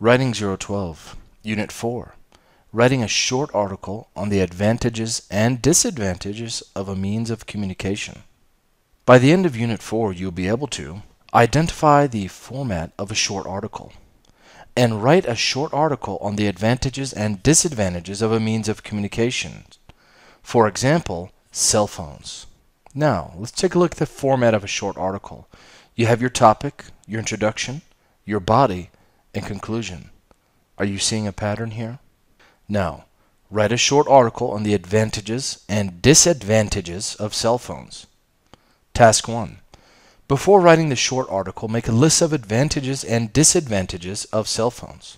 Writing 012, Unit 4. Writing a short article on the advantages and disadvantages of a means of communication. By the end of Unit 4, you'll be able to identify the format of a short article and write a short article on the advantages and disadvantages of a means of communication. For example, cell phones. Now, let's take a look at the format of a short article. You have your topic, your introduction, your body, and conclusion. Are you seeing a pattern here? Now, write a short article on the advantages and disadvantages of cell phones. Task 1. Before writing the short article, make a list of advantages and disadvantages of cell phones.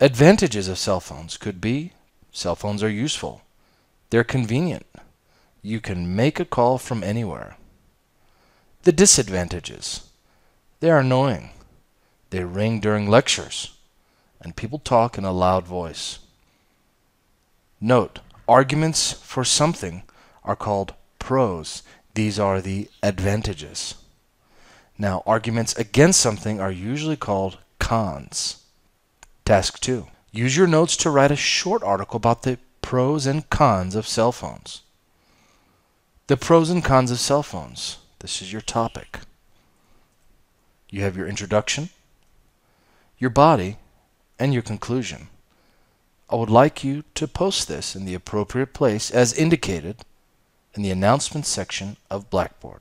Advantages of cell phones could be cell phones are useful, they're convenient, you can make a call from anywhere. The disadvantages they are annoying, they ring during lectures, and people talk in a loud voice. Note, arguments for something are called pros these are the advantages. Now, arguments against something are usually called cons. Task 2. Use your notes to write a short article about the pros and cons of cell phones. The pros and cons of cell phones. This is your topic. You have your introduction, your body, and your conclusion. I would like you to post this in the appropriate place as indicated in the announcements section of Blackboard.